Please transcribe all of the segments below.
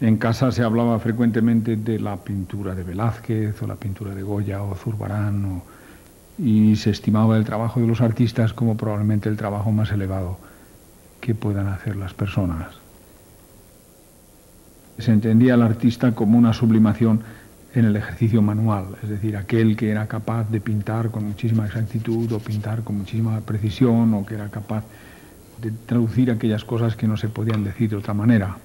En casa se hablaba frecuentemente de la pintura de Velázquez o la pintura de Goya o Zurbarán y se estimaba el trabajo de los artistas como probablemente el trabajo más elevado que puedan hacer las personas. Se entendía al artista como una sublimación en el ejercicio manual, es decir, aquel que era capaz de pintar con muchísima exactitud o pintar con muchísima precisión o que era capaz de traducir aquellas cosas que no se podían decir de otra manera.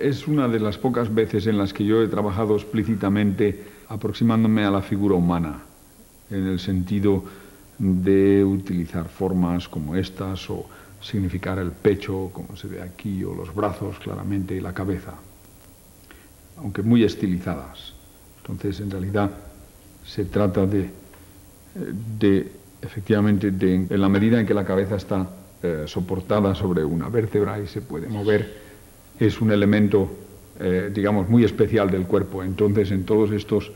Es una de las pocas veces en las que yo he trabajado explícitamente aproximándome a la figura humana, en el sentido de utilizar formas como estas o significar el pecho, como se ve aquí, o los brazos claramente y la cabeza, aunque muy estilizadas. Entonces, en realidad, se trata de, de efectivamente, de, en la medida en que la cabeza está eh, soportada sobre una vértebra y se puede mover, es un elemento, eh, digamos, muy especial del cuerpo. Entonces, en todos estos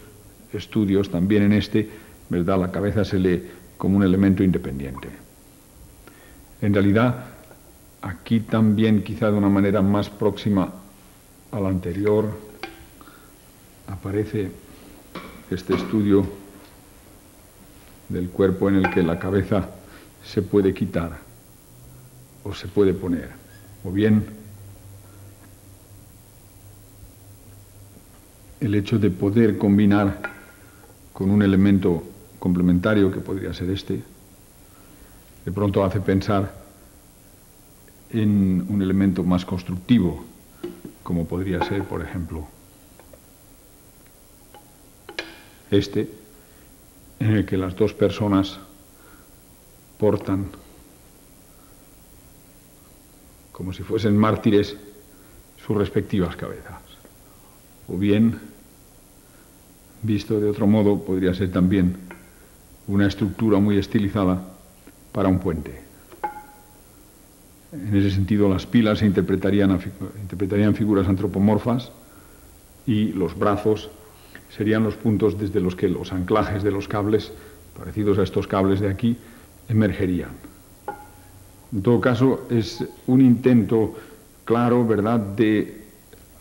estudios, también en este, ¿verdad? La cabeza se lee como un elemento independiente. En realidad, aquí también, quizá de una manera más próxima a la anterior, aparece este estudio del cuerpo en el que la cabeza se puede quitar o se puede poner, o bien el hecho de poder combinar con un elemento complementario que podría ser este, de pronto hace pensar en un elemento más constructivo, como podría ser, por ejemplo, este, en el que las dos personas portan como si fuesen mártires sus respectivas cabezas. O bien Visto de otro modo, podría ser también una estructura muy estilizada para un puente. En ese sentido, las pilas se interpretarían, interpretarían figuras antropomorfas y los brazos serían los puntos desde los que los anclajes de los cables, parecidos a estos cables de aquí, emergerían. En todo caso, es un intento claro, ¿verdad?, de,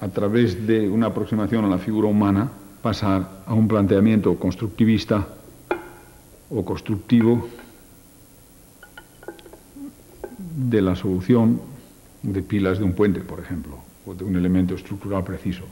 a través de una aproximación a la figura humana, pasar a un planteamiento constructivista o constructivo de la solución de pilas de un puente, por ejemplo, o de un elemento estructural preciso.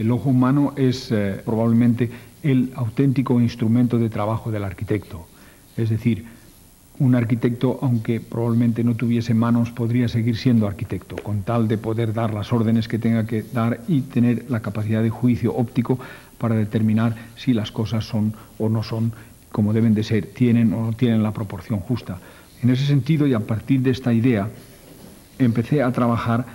El ojo humano es eh, probablemente el auténtico instrumento de trabajo del arquitecto. Es decir, un arquitecto, aunque probablemente no tuviese manos, podría seguir siendo arquitecto, con tal de poder dar las órdenes que tenga que dar y tener la capacidad de juicio óptico para determinar si las cosas son o no son como deben de ser, tienen o no tienen la proporción justa. En ese sentido, y a partir de esta idea, empecé a trabajar